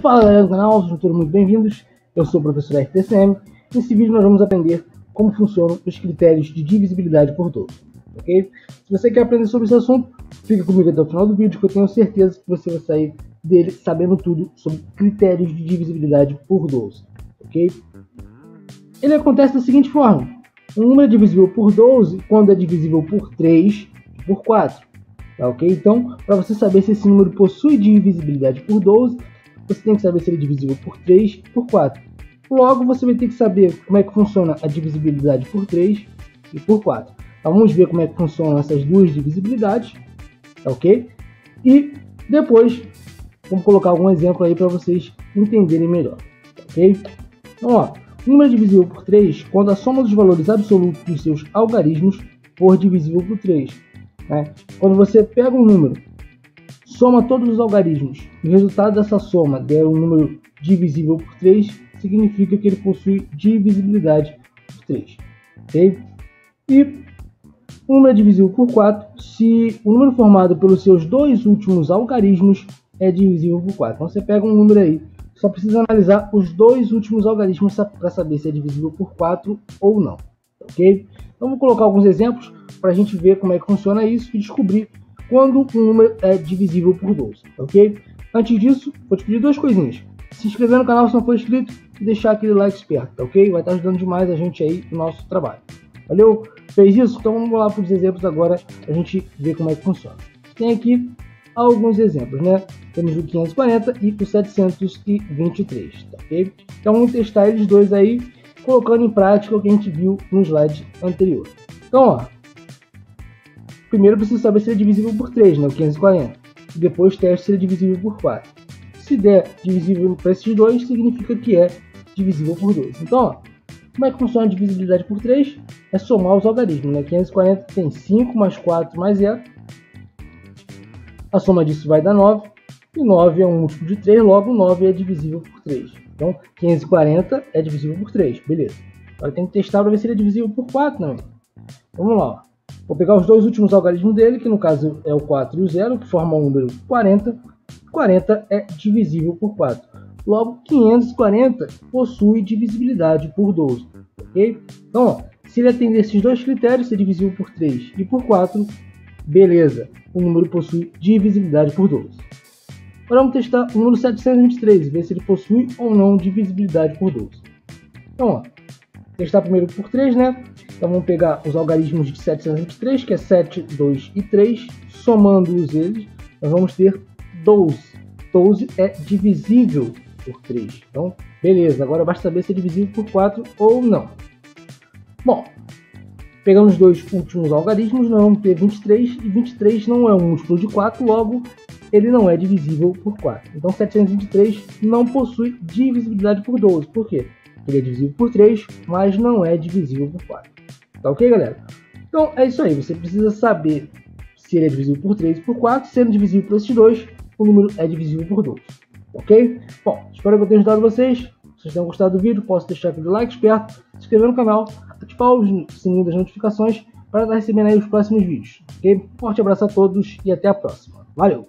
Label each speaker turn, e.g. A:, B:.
A: Fala galera do canal, sejam todos muito bem-vindos. Eu sou o professor RTCM. Nesse vídeo nós vamos aprender como funcionam os critérios de divisibilidade por 12. Ok? Se você quer aprender sobre esse assunto, fica comigo até o final do vídeo que eu tenho certeza que você vai sair dele sabendo tudo sobre critérios de divisibilidade por 12. Ok? Ele acontece da seguinte forma. Um número é divisível por 12 quando é divisível por 3 por 4. Tá ok? Então, para você saber se esse número possui divisibilidade por 12, você tem que saber se ele é divisível por 3 por 4. Logo, você vai ter que saber como é que funciona a divisibilidade por 3 e por 4. Então, vamos ver como é que funcionam essas duas divisibilidades, tá ok? E depois, vamos colocar algum exemplo aí para vocês entenderem melhor, tá ok? Então, ó, número divisível por 3 quando a soma dos valores absolutos dos seus algarismos for divisível por 3. Né? Quando você pega um número soma todos os algarismos o resultado dessa soma der um número divisível por 3, significa que ele possui divisibilidade por 3. Okay? E o número é divisível por 4 se o número formado pelos seus dois últimos algarismos é divisível por 4. Então você pega um número aí, só precisa analisar os dois últimos algarismos para saber se é divisível por 4 ou não. Ok? Então vou colocar alguns exemplos para a gente ver como é que funciona isso e descobrir quando um número é divisível por 12, ok? Antes disso, vou te pedir duas coisinhas. Se inscrever no canal se não for inscrito e deixar aquele like esperto, ok? Vai estar ajudando demais a gente aí no nosso trabalho. Valeu? Fez isso? Então vamos lá para os exemplos agora a gente ver como é que funciona. Tem aqui alguns exemplos, né? Temos o 540 e o 723, tá ok? Então vamos testar eles dois aí, colocando em prática o que a gente viu no slide anterior. Então, ó, Primeiro preciso saber se ele é divisível por 3, né, o 540. E depois teste se ele é divisível por 4. Se der divisível para esses dois, significa que é divisível por 2. Então, ó, como é que funciona a divisibilidade por 3? É somar os algarismos. Né? 540 tem 5 mais 4 mais 0. A soma disso vai dar 9. E 9 é um múltiplo de 3, logo 9 é divisível por 3. Então, 540 é divisível por 3, beleza. Agora tem que testar para ver se ele é divisível por 4, não. Vamos lá. Ó. Vou pegar os dois últimos algarismos dele, que no caso é o 4 e o 0, que formam o número 40. 40 é divisível por 4. Logo, 540 possui divisibilidade por 12. Ok? Então, ó, se ele atender esses dois critérios, ser divisível por 3 e por 4, beleza. O número possui divisibilidade por 12. Agora vamos testar o número 723 ver se ele possui ou não divisibilidade por 12. Então, ó, testar primeiro por 3, né? Então vamos pegar os algarismos de 723, que é 7, 2 e 3, somando-os eles, nós vamos ter 12. 12 é divisível por 3. Então, beleza, agora basta saber se é divisível por 4 ou não. Bom, pegando os dois últimos algarismos, nós vamos ter 23, e 23 não é um múltiplo de 4, logo ele não é divisível por 4. Então 723 não possui divisibilidade por 12. Por quê? Ele é divisível por 3, mas não é divisível por 4. Tá ok, galera? Então é isso aí. Você precisa saber se ele é divisível por 3 e por 4. Sendo divisível por esses dois, o número é divisível por 2. Ok? Bom, espero que eu tenha ajudado vocês. Se vocês tenham gostado do vídeo, posso deixar aquele like esperto, se inscrever no canal, ativar o sininho das notificações para estar recebendo aí os próximos vídeos. Ok? Forte abraço a todos e até a próxima. Valeu!